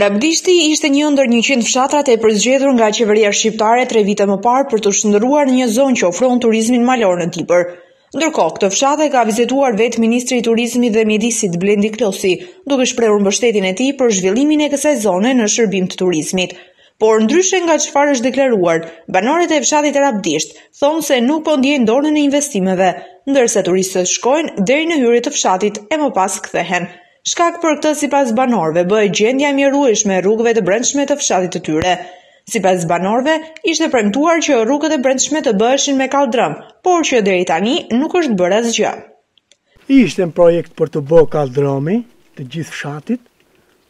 Rabdishti ishte një ndër 100 fshatrat e përzgjedhur nga qeveria shqiptare tre vite më parë për t'u shndërruar në një zonë që ofron turizmin malor në Dibër. Ndërkohë, këtë fshat e ka vizituar vetë Ministri i Turizmit dhe Mjedisit Blendi Klosi, duke shprehur mbështetjen e tij për zhvillimin e kësaj zone në shërbim të turizmit. Por ndryshe nga çfarë është deklaruar, banorët e fshatit Rabdisht thonë se nuk po ndjejnë dorën e investimeve, ndërsa turistët shkojnë deri në hyrje të fshatit e më pas kthehen. Shkak për këtë sipas banorëve bëhet gjendja e mjerueshme e rrugëve të brendshme të fshatit të tyre. Sipas banorëve, ishte premtuar që rrugët e brendshme të bëheshin me kalldrëm, por që deri tani nuk është bërë asgjë. Ishte në projekt për t'u bë kalldrëmi i gjithë fshatit,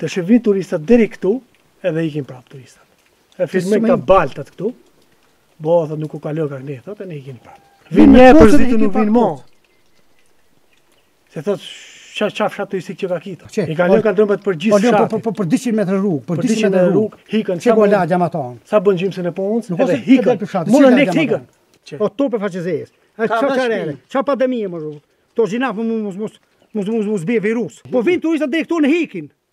tesh vijnë turistat deri këtu edhe ikin prapë turistat. E filmojnë këta baltat këtu. Bo, thotë nuk u kaloka këne, thotë ne ikin prapë. Vijnë mërziten nuk vijnë mo. Se thotë çfarë fshati turistik qenka këta. E kanë lënë ka një dëm për gjithë fshatin. Po po për 200 metra rrugë, për 200 metra rrugë, ikën çka po la jam ato. Sa bën gjysmën e punës, nuk ose ikën. Morën lekt ikën. Po topë faqezes. Ai çfarë kanë? Çfarë pandemie më rrugë? To gjinaf mos mos mos mos mos bie virus. Po vijnë turista deri këtu dhe ikin.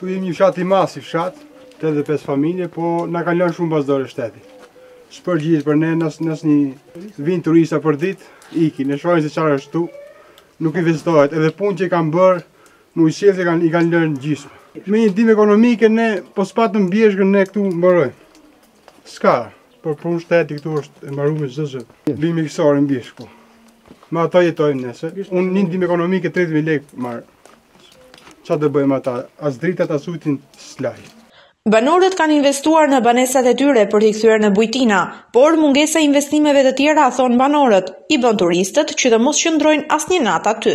Këtu jemi një fshat i madh si fshat, 85 familje, po na kanë lënë shumë pas dore shteti. S'përgjigjet për ne, neve. Na vijnë turista për ditë, ikin, e shohin se çfarë është ktu, nuk investohet, edhe punë që i kanë bërë, ujësjellësin që kanë, i kanë lënë gjysmë. Me ndihmë ekonomike, ne po s'patëm bjeshkën, ne këtu mbarojmë. S'ka, për punë shteti këtu është e maru, me zezë, bimë mjekësore në bjeshkë. Me ato jetojmë neve, unë ndihmë ekonomike 30.000 lekë marr. Ça të bëj me ata, as dritat as ujtin s'laj. Banorët kanë investuar në banesat e tyre për t'i kthyer në bujtina, por mungesa e investimeve të tjera, thonë banorët, i bën turistët që të mos qëndrojnë asnjë natë aty.